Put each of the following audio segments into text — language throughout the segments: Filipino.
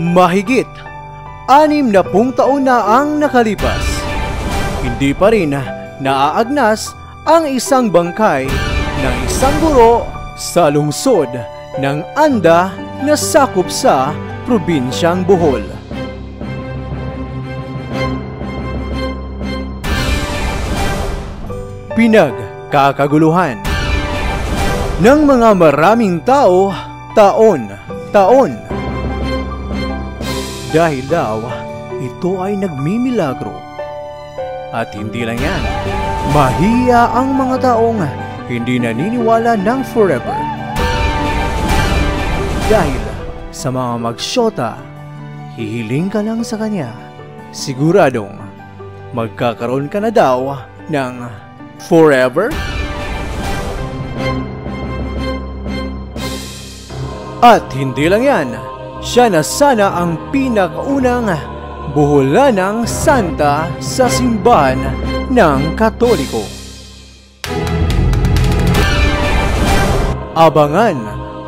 Mahigit anim na pung taon na ang nakalipas. Hindi pa rin naaagnas ang isang bangkay ng isang guro sa lungsod ng Anda na sakop sa probinsyang Bohol. Pinagkakaguluhan ng mga maraming tao taon-taon. Dahil daw, ito ay nagmimilagro. At hindi lang yan, mahiya ang mga taong hindi naniniwala ng forever. Dahil sa mga magsyota, hihiling ka lang sa kanya. Siguradong magkakaroon ka na daw ng forever? At hindi lang yan, siya na sana ang pinakaunang buhulanang santa sa simbahan ng Katoliko. Abangan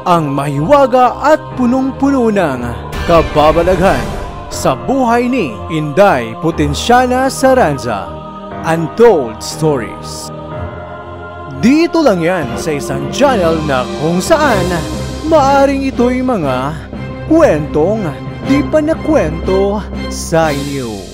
ang mahiwaga at punong-puno ng kababalaghan sa buhay ni Inday Potensyana Saranza Untold Stories. Dito lang yan sa isang channel na kung saan maaring ito'y mga kwentong di pa na kwento sa inyo.